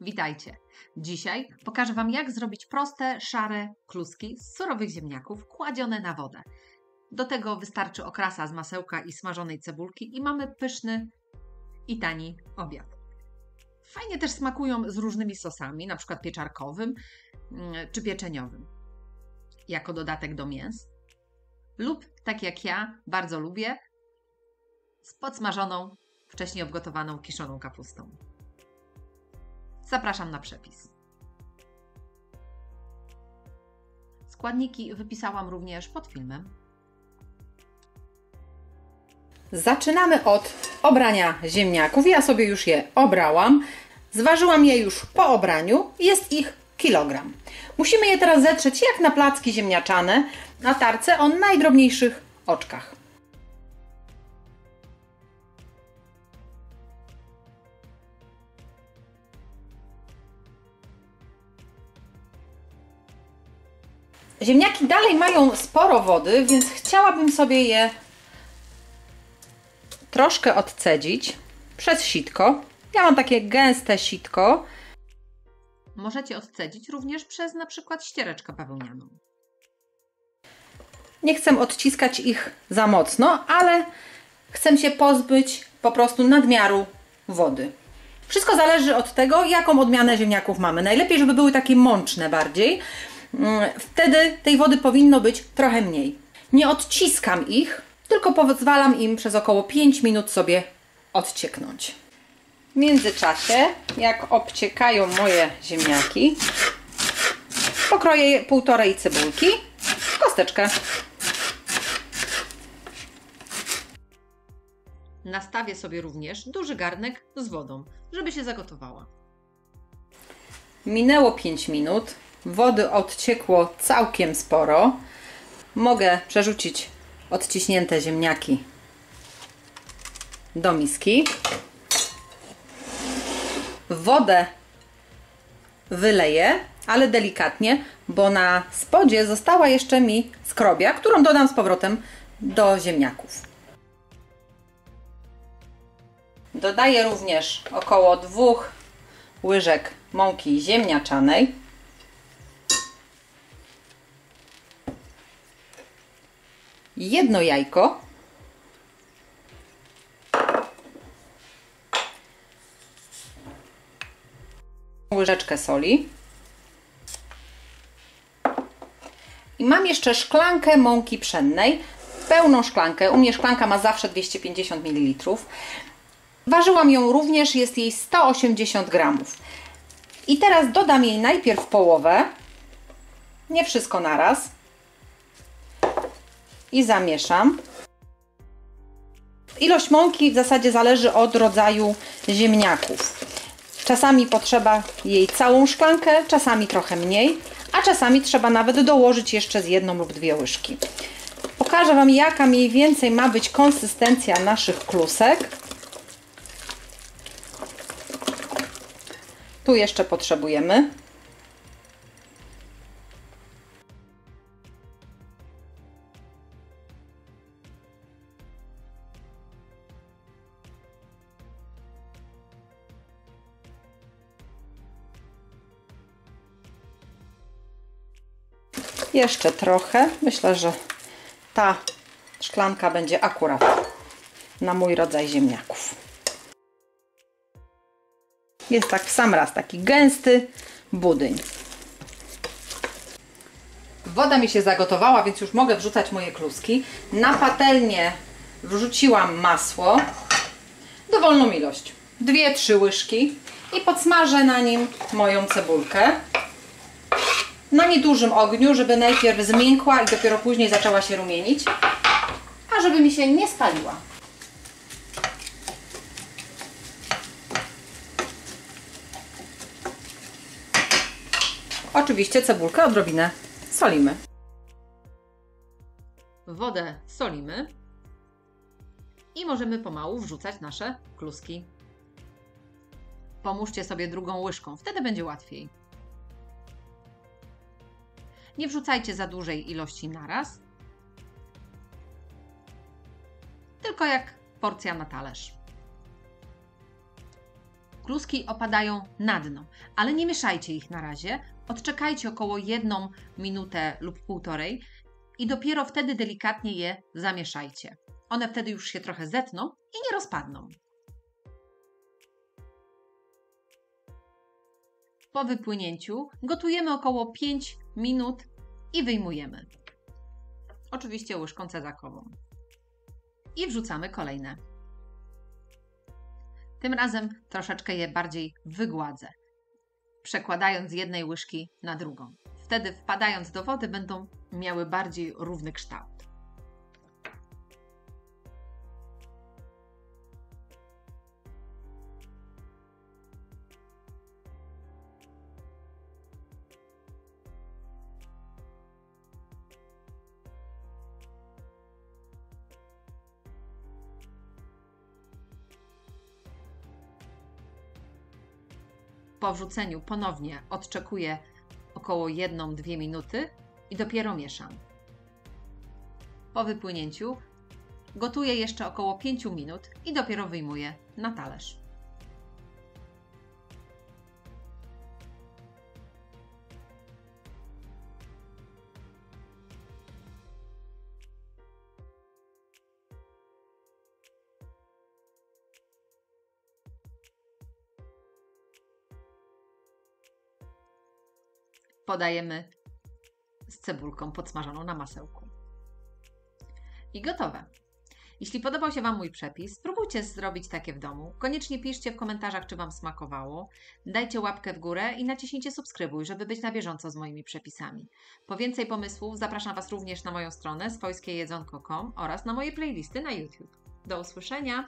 Witajcie! Dzisiaj pokażę Wam, jak zrobić proste, szare kluski z surowych ziemniaków kładzione na wodę. Do tego wystarczy okrasa z masełka i smażonej cebulki i mamy pyszny i tani obiad. Fajnie też smakują z różnymi sosami, na przykład pieczarkowym mm, czy pieczeniowym, jako dodatek do mięs. Lub, tak jak ja, bardzo lubię, z podsmażoną, wcześniej obgotowaną kiszoną kapustą. Zapraszam na przepis. Składniki wypisałam również pod filmem. Zaczynamy od obrania ziemniaków. Ja sobie już je obrałam. Zważyłam je już po obraniu. Jest ich kilogram. Musimy je teraz zetrzeć jak na placki ziemniaczane na tarce o najdrobniejszych oczkach. Ziemniaki dalej mają sporo wody, więc chciałabym sobie je troszkę odcedzić przez sitko. Ja mam takie gęste sitko. Możecie odcedzić również przez na przykład ściereczkę bawełnianą. Nie chcę odciskać ich za mocno, ale chcę się pozbyć po prostu nadmiaru wody. Wszystko zależy od tego, jaką odmianę ziemniaków mamy. Najlepiej, żeby były takie mączne bardziej. Mm, wtedy tej wody powinno być trochę mniej. Nie odciskam ich, tylko pozwalam im przez około 5 minut sobie odcieknąć. W międzyczasie, jak obciekają moje ziemniaki, pokroję półtorej cebulki w kosteczkę. Nastawię sobie również duży garnek z wodą, żeby się zagotowała. Minęło 5 minut. Wody odciekło całkiem sporo. Mogę przerzucić odciśnięte ziemniaki do miski. Wodę wyleję, ale delikatnie, bo na spodzie została jeszcze mi skrobia, którą dodam z powrotem do ziemniaków. Dodaję również około dwóch łyżek mąki ziemniaczanej. Jedno jajko, łyżeczkę soli. I mam jeszcze szklankę mąki pszennej, pełną szklankę, u mnie szklanka ma zawsze 250 ml. Ważyłam ją również, jest jej 180 gramów. I teraz dodam jej najpierw połowę, nie wszystko naraz i zamieszam. Ilość mąki w zasadzie zależy od rodzaju ziemniaków. Czasami potrzeba jej całą szklankę, czasami trochę mniej, a czasami trzeba nawet dołożyć jeszcze z jedną lub dwie łyżki. Pokażę Wam jaka mniej więcej ma być konsystencja naszych klusek. Tu jeszcze potrzebujemy Jeszcze trochę. Myślę, że ta szklanka będzie akurat na mój rodzaj ziemniaków. Jest tak w sam raz, taki gęsty budyń. Woda mi się zagotowała, więc już mogę wrzucać moje kluski. Na patelnię wrzuciłam masło, dowolną ilość, 2-3 łyżki i podsmażę na nim moją cebulkę na niedużym ogniu, żeby najpierw zmiękła i dopiero później zaczęła się rumienić, a żeby mi się nie spaliła. Oczywiście cebulkę odrobinę solimy. Wodę solimy i możemy pomału wrzucać nasze kluski. Pomóżcie sobie drugą łyżką, wtedy będzie łatwiej. Nie wrzucajcie za dużej ilości naraz, tylko jak porcja na talerz. Kluski opadają na dno, ale nie mieszajcie ich na razie. Odczekajcie około jedną minutę lub półtorej i dopiero wtedy delikatnie je zamieszajcie. One wtedy już się trochę zetną i nie rozpadną. Po wypłynięciu gotujemy około 5 minut i wyjmujemy. Oczywiście łyżką cezakową. I wrzucamy kolejne. Tym razem troszeczkę je bardziej wygładzę, przekładając z jednej łyżki na drugą. Wtedy wpadając do wody będą miały bardziej równy kształt. Po wrzuceniu ponownie odczekuję około 1-2 minuty i dopiero mieszam. Po wypłynięciu gotuję jeszcze około 5 minut i dopiero wyjmuję na talerz. Podajemy z cebulką podsmażoną na masełku. I gotowe. Jeśli podobał się Wam mój przepis, spróbujcie zrobić takie w domu. Koniecznie piszcie w komentarzach, czy Wam smakowało. Dajcie łapkę w górę i naciśnijcie subskrybuj, żeby być na bieżąco z moimi przepisami. Po więcej pomysłów zapraszam Was również na moją stronę swojskiejedzonko.com oraz na moje playlisty na YouTube. Do usłyszenia!